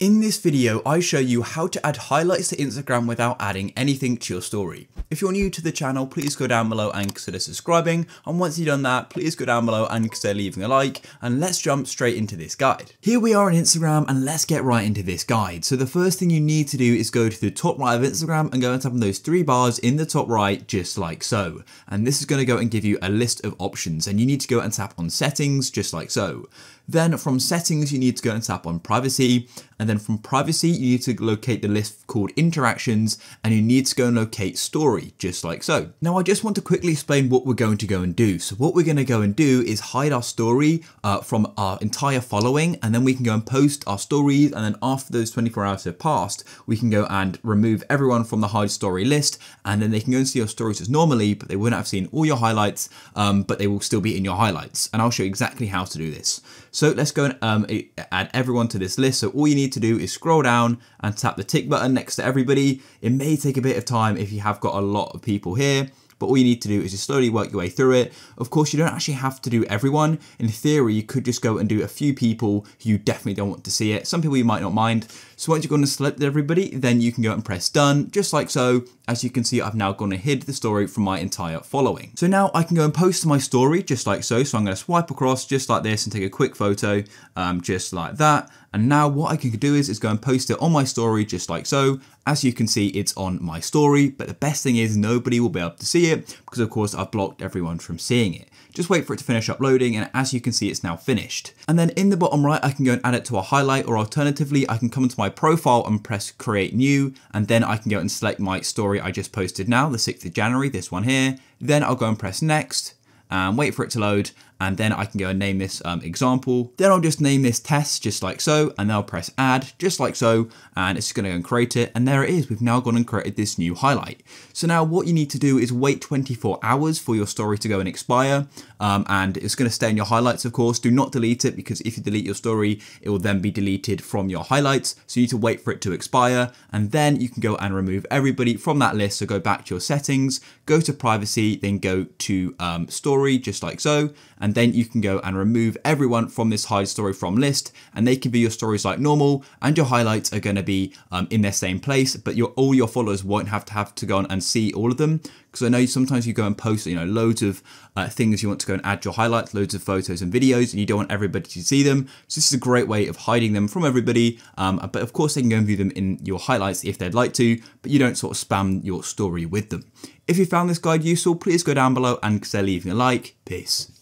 In this video, I show you how to add highlights to Instagram without adding anything to your story. If you're new to the channel, please go down below and consider subscribing. And once you've done that, please go down below and consider leaving a like. And let's jump straight into this guide. Here we are on Instagram and let's get right into this guide. So the first thing you need to do is go to the top right of Instagram and go and tap on those three bars in the top right, just like so. And this is going to go and give you a list of options and you need to go and tap on settings, just like so. Then from settings, you need to go and tap on privacy. And then from privacy, you need to locate the list called interactions and you need to go and locate story, just like so. Now, I just want to quickly explain what we're going to go and do. So what we're going to go and do is hide our story uh, from our entire following, and then we can go and post our stories. And then after those 24 hours have passed, we can go and remove everyone from the hide story list. And then they can go and see your stories as normally, but they wouldn't have seen all your highlights, um, but they will still be in your highlights. And I'll show you exactly how to do this. So let's go and um, add everyone to this list. So all you need to do is scroll down and tap the tick button next to everybody. It may take a bit of time if you have got a lot of people here but all you need to do is just slowly work your way through it. Of course, you don't actually have to do everyone. In theory, you could just go and do a few people who you definitely don't want to see it. Some people you might not mind. So once you've gone and selected everybody, then you can go and press done, just like so. As you can see, I've now gone and hid the story from my entire following. So now I can go and post my story just like so. So I'm going to swipe across just like this and take a quick photo um, just like that. And now what I can do is, is go and post it on my story just like so. As you can see, it's on my story, but the best thing is nobody will be able to see it because of course I've blocked everyone from seeing it. Just wait for it to finish uploading and as you can see, it's now finished. And then in the bottom right, I can go and add it to a highlight or alternatively, I can come into my profile and press create new. And then I can go and select my story I just posted now, the 6th of January, this one here. Then I'll go and press next and wait for it to load and then I can go and name this um, example. Then I'll just name this test just like so, and then I'll press add just like so, and it's gonna go and create it. And there it is, we've now gone and created this new highlight. So now what you need to do is wait 24 hours for your story to go and expire, um, and it's gonna stay in your highlights, of course. Do not delete it because if you delete your story, it will then be deleted from your highlights. So you need to wait for it to expire, and then you can go and remove everybody from that list. So go back to your settings, go to privacy, then go to um, story, just like so, and then you can go and remove everyone from this hide story from list and they can view your stories like normal and your highlights are going to be um, in their same place but your all your followers won't have to have to go on and see all of them because I know sometimes you go and post you know loads of uh, things you want to go and add your highlights loads of photos and videos and you don't want everybody to see them so this is a great way of hiding them from everybody um, but of course they can go and view them in your highlights if they'd like to but you don't sort of spam your story with them if you found this guide useful, please go down below and consider leaving a like. Peace.